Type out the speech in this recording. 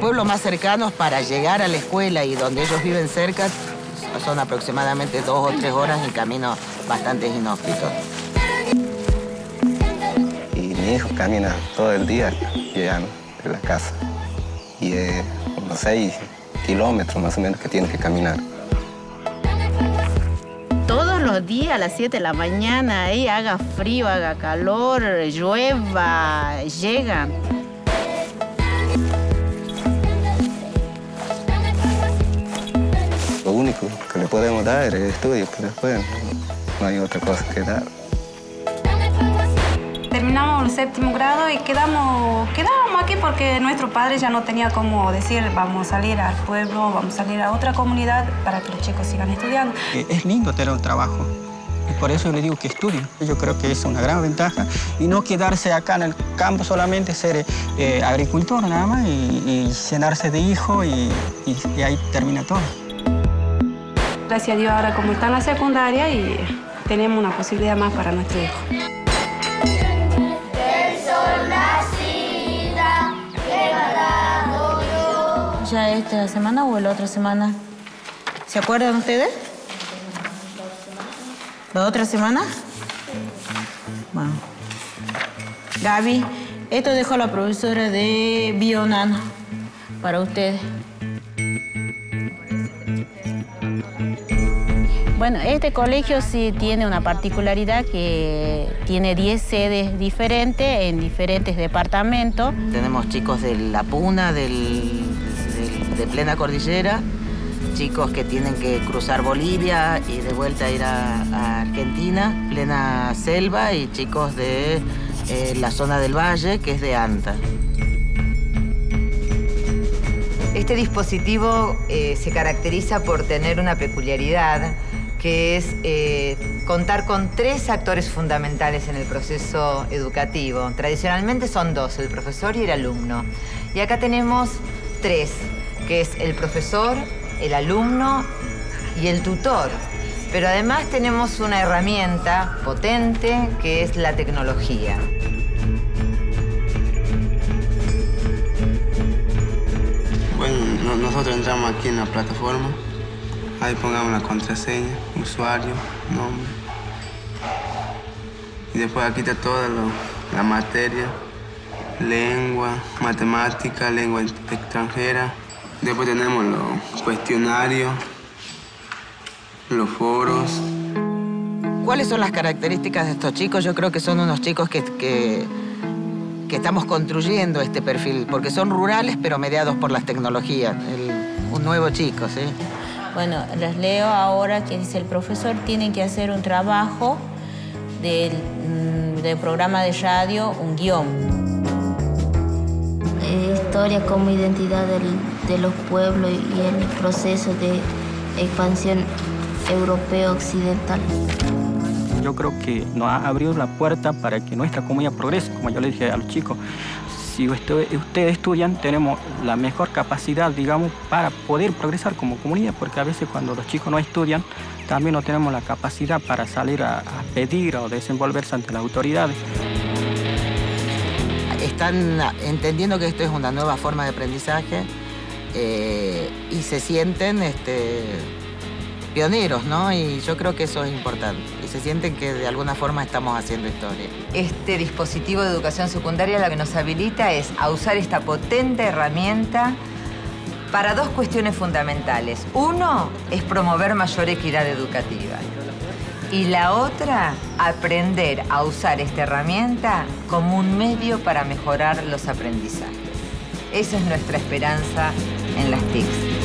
pueblos más cercanos para llegar a la escuela y donde ellos viven cerca son aproximadamente dos o tres horas en camino bastante inhóspitos. Y mi hijo camina todo el día llegando de la casa. Y es unos seis kilómetros más o menos que tiene que caminar. Todos los días a las 7 de la mañana, ahí haga frío, haga calor, llueva, llegan. Le podemos dar es el estudio, pero después no hay otra cosa que dar. Terminamos el séptimo grado y quedamos, quedamos aquí porque nuestro padre ya no tenía cómo decir vamos a salir al pueblo, vamos a salir a otra comunidad para que los chicos sigan estudiando. Eh, Es lindo tener un trabajo. Y por eso le digo que estudien. Yo creo que es una gran ventaja. Y no quedarse acá en el campo solamente, ser eh, agricultor nada más y, y llenarse de hijos y, y- y ahí termina todo. Gracias a Dios ahora como está en la secundaria y tenemos una posibilidad más para nuestro hijo. ¿Ya esta semana o la otra semana? ¿Se acuerdan ustedes? ¿La otra semana? Bueno. Gaby, esto dejó la profesora de Bionano para ustedes. Bueno, este colegio sí tiene una particularidad que tiene 10 sedes diferentes en diferentes departamentos. Tenemos chicos de La Puna, del- del- de plena cordillera, chicos que tienen que cruzar Bolivia y de vuelta ir a, a Argentina, plena selva, y chicos de eh, la zona del valle, que es de Anta. Este dispositivo eh, se caracteriza por tener una peculiaridad que es eh, contar con tres actores fundamentales en el proceso educativo. Tradicionalmente son dos, el profesor y el alumno. Y acá tenemos tres, que es el profesor, el alumno y el tutor. Pero además tenemos una herramienta potente que es la tecnología. Bueno, no- nosotros entramos aquí en la plataforma. Ahí pongamos la contraseña, usuario, nombre. Y después aquí está toda la materia, lengua, matemática, lengua extranjera. Después tenemos los cuestionarios, los foros. ¿Cuáles son las características de estos chicos? Yo creo que son unos chicos que, que, estamos construyendo este perfil, porque son rurales pero mediados por las tecnologías. Un nuevo chico, ¿sí? Bueno, les leo ahora que dice el profesor tiene que hacer un trabajo del, mm, del programa de radio, un guion. eh, historia como identidad del- de los pueblos y el proceso de expansión europeo occidental. Yo creo que nos ha abierto la puerta para que nuestra comunidad progrese, como yo le dije a los chicos. Si usted- ustedes estudian, tenemos la mejor capacidad, digamos, para poder progresar como comunidad, porque a veces cuando los chicos no estudian, también no tenemos la capacidad para salir a, a pedir o desenvolverse ante las autoridades. Están entendiendo que esto es una nueva forma de aprendizaje eh, y se sienten este, pioneros, ¿no? Y yo creo que eso es importante. Y se sienten que de alguna forma estamos haciendo historia. Este dispositivo de educación secundaria lo que nos habilita es a usar esta potente herramienta para dos cuestiones fundamentales. Uno es promover mayor equidad educativa. Y la otra, aprender a usar esta herramienta como un medio para mejorar los aprendizajes. Esa es nuestra esperanza en las TICs.